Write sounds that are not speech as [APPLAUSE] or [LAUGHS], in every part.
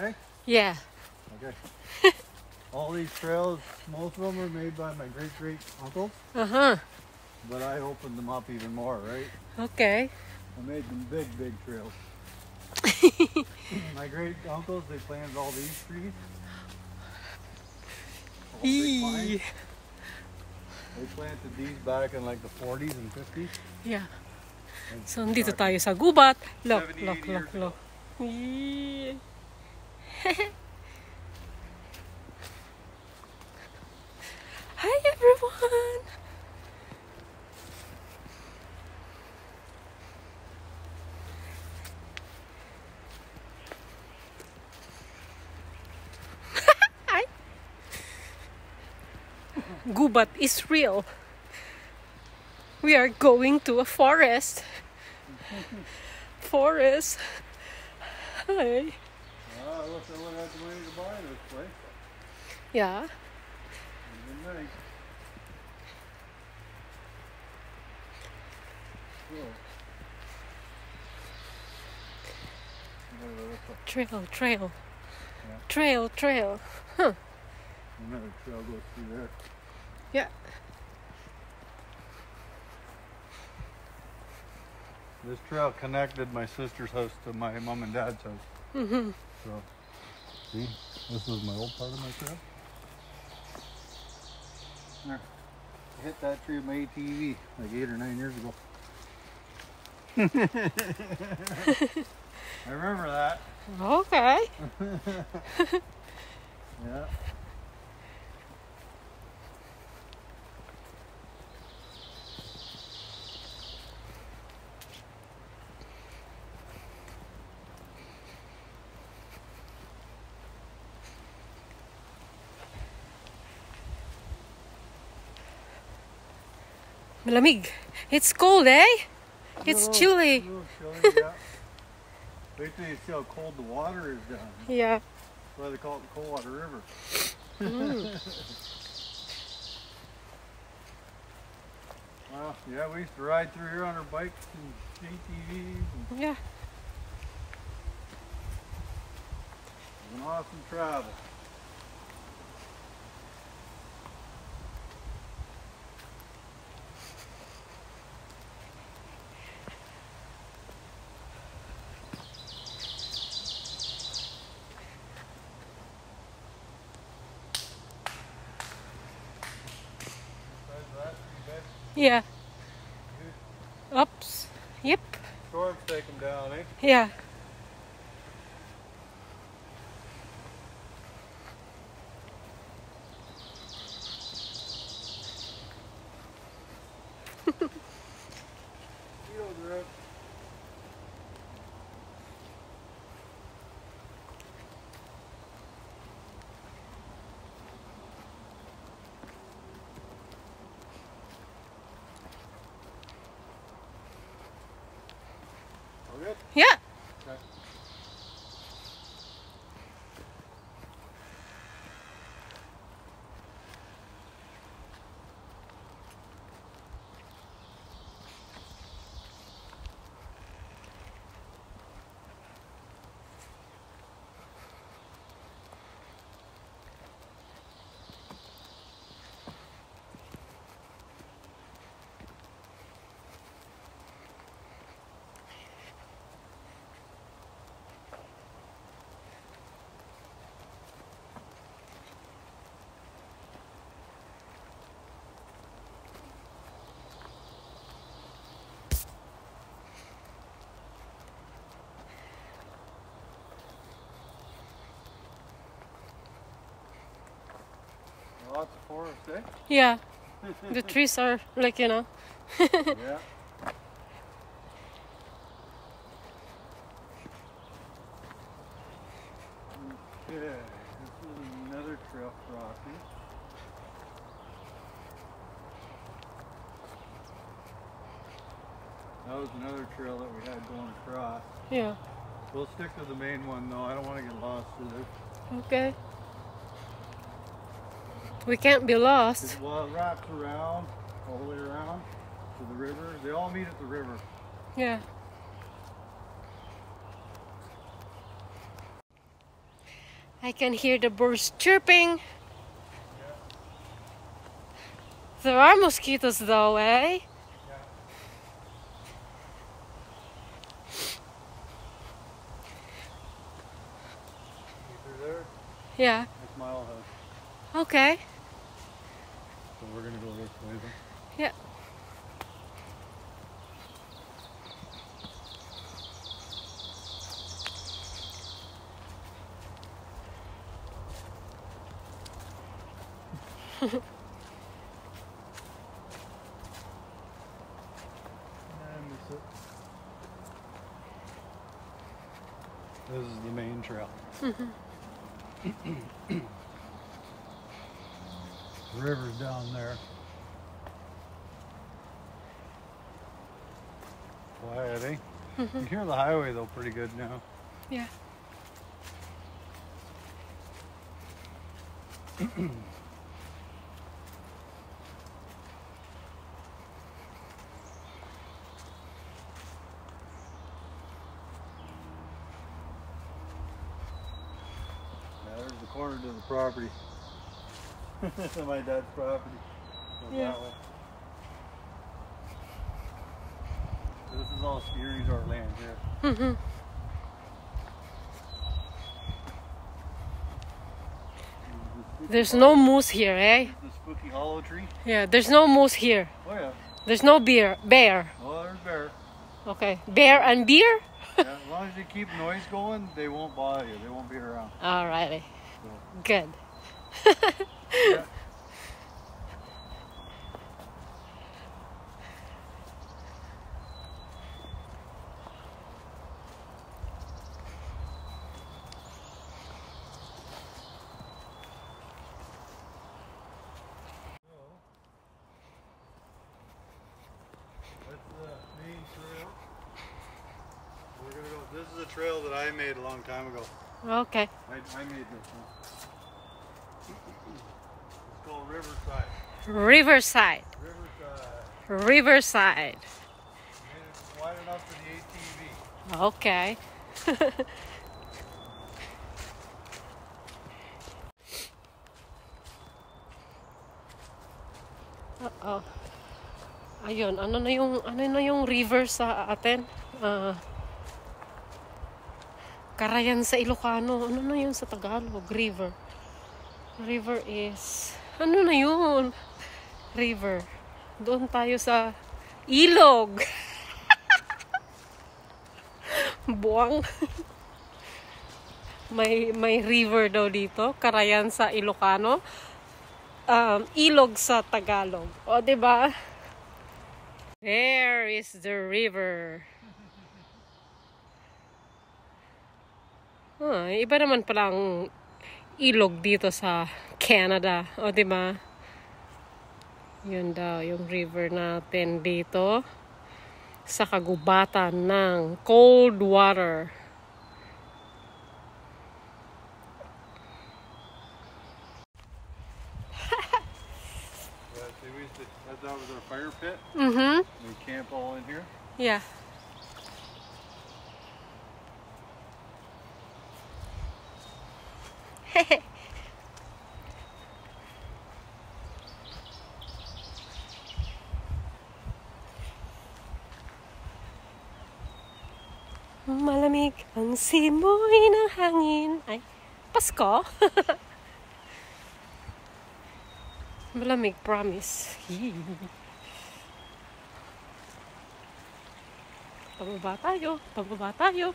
Okay? Yeah. Okay. [LAUGHS] All these trails, most of them are made by my great great uncle. Uh-huh. but I opened them up even more, right? Okay. I made them big, big trails. [LAUGHS] my great uncles, they planted all these trees. All. They planted these back in like the 40s and 50s. Yeah. And So, nandito tayo sa gubat. Look, 70, look, 80 look, look. [LAUGHS] Hi, everyone. [LAUGHS] Hi. Gubat is real. We are going to a forest. [LAUGHS] Forest. Hi. Look at the money to buy this place. Yeah. Even nice. Cool. Trail, trail. Yeah. Trail, trail. Huh. another trail goes through there. Yeah. This trail connected my sister's house to my mom and dad's house. Mm-hmm. So, see, this is my old part of my trail. There. I hit that tree with my ATV like eight or nine years ago. [LAUGHS] I remember that. Okay. [LAUGHS] Yeah. Malamig. It's cold, eh? It's chilly. little chilly, yeah. Wait till you see how cold the water is down. That's Yeah. why they call it the Coldwater River. Mm. [LAUGHS] Well, yeah, we used to ride through here on our bikes and ATVs. And Yeah. it was an awesome travel. Besides that, pretty bad. Yeah. Oops. Yep. Storms take them down, eh? Yeah. Yeah. Okay. Lots of forest, eh? Yeah. The trees are like, you know. yeah. Okay, this is another trail crossing. That was another trail that we had going across. Yeah. We'll stick to the main one though. I don't want to get lost through there. Okay. We can't be lost. It, well, it wraps around, all the way around to the river. They all meet at the river. Yeah. I can hear the birds chirping. There are mosquitoes though, eh? Yeah. See through there? Yeah. That's my old house. Okay. So we're gonna go this way then. Yeah. This is the main trail. the river's down there. Quiet, eh? You hear the highway though pretty good now. Yeah, [CLEARS THROAT] there's the corner to the property. [LAUGHS] My dad's property. Goes Yeah. that way. This is all ski resort land here. Mhm. There's no moose here, eh? The spooky hollow tree. Yeah, there's no moose here. Oh yeah. There's no beer, bear. Oh, there's bear. Okay, bear and beer? Yeah, as long as you keep noise going, they won't bother you. They won't be around. [LAUGHS] Alrighty. Good. Yeah. That's the main trail. We're gonna go. This is a trail that I made a long time ago. Okay. I, I made this one. Riverside. Riverside. Riverside. Riverside. Wide enough for the ATV. Okay. [LAUGHS] Uh-oh. Ayun, ano na yung ano na yung river sa atin? Ah Karayan sa Ilocano. Ano na yun sa Tagalog? River. River is ano na yun? River. Doon tayo sa ilog. [LAUGHS] Buwang. may may river daw dito, Karayan sa Ilocano. Um, ilog sa Tagalog. O, ba? There is the river. Ah, iba naman palang ilog dito sa Canada. O, 'di ba? Yun daw yung river natin dito sa kagubatan ng cold water. [LAUGHS] Yeah, see, we used to, that, was our fire pit. Mhm. We camp all in here. Yeah. Malamig ang simoy ng hangin. Ay, Pasko? [LAUGHS] Malamig, promise. [LAUGHS] Pababa tayo, pababa tayo.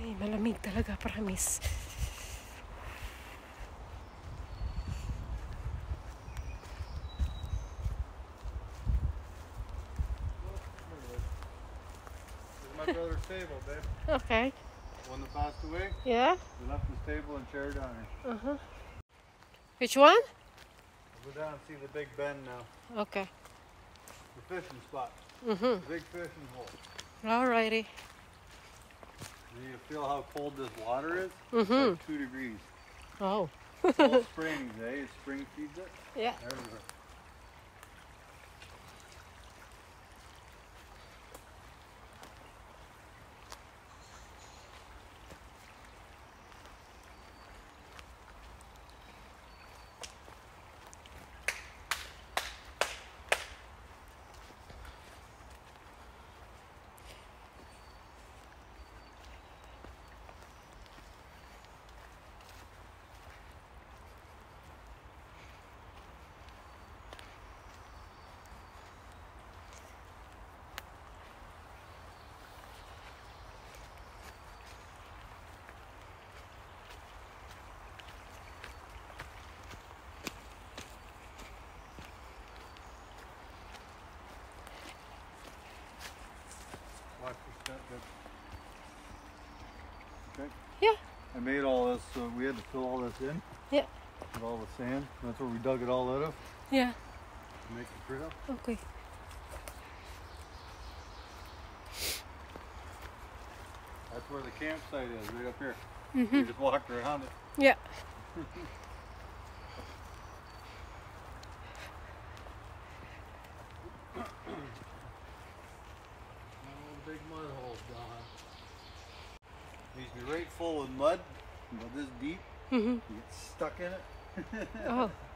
Ay, malamig talaga, promise. This is my brother's table, babe. Okay. One that passed away, Yeah? we left his table and chair down here. Uh-huh. Which one? We'll go down and see the big bend now. Okay. The fishing spot. Mm-hmm. Big fishing hole. Alrighty. Do you feel how cold this water is? Mm-hmm. Like two degrees. Oh. All [LAUGHS] springs, eh? Spring feeds it. Yeah. Everywhere. Good. Okay. Yeah. I made all this, so we had to fill all this in. Yeah. With all the sand. That's where we dug it all out of Yeah. to make the trail. Okay. That's where the campsite is, right up here. Mm-hmm. We just walked around it. Yeah. [LAUGHS] Oh, big mud holes, Don. These be right full of mud, about this deep. Mm-hmm. You get stuck in it. Oh. [LAUGHS]